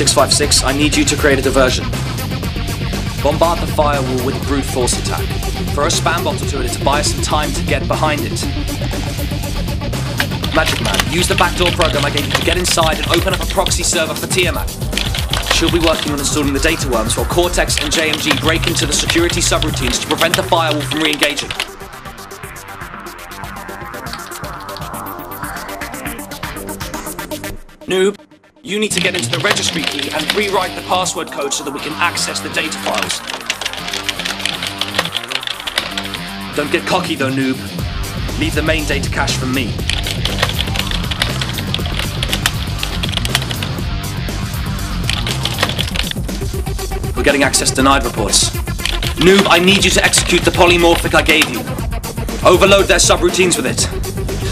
656, I need you to create a diversion. Bombard the firewall with a brute force attack. Throw a spam bottle to it to buy us some time to get behind it. Magic Man, use the backdoor program I gave you to get inside and open up a proxy server for Tiamat. She'll be working on installing the data worms while Cortex and JMG break into the security subroutines to prevent the firewall from re-engaging. Noob, you need to get into the registry key and rewrite the password code so that we can access the data files. Don't get cocky though, noob. Leave the main data cache for me. We're getting access denied reports. Noob, I need you to execute the polymorphic I gave you. Overload their subroutines with it.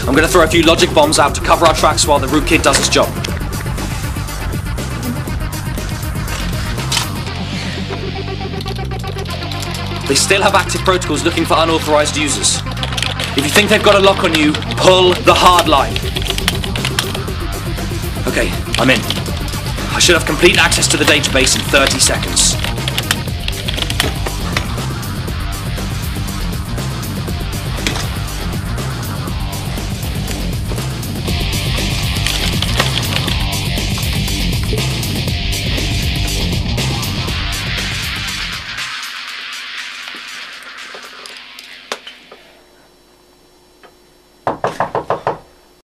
I'm gonna throw a few logic bombs out to cover our tracks while the rootkit does its job. They still have active protocols looking for unauthorized users. If you think they've got a lock on you, pull the hard line. Okay, I'm in. I should have complete access to the database in 30 seconds.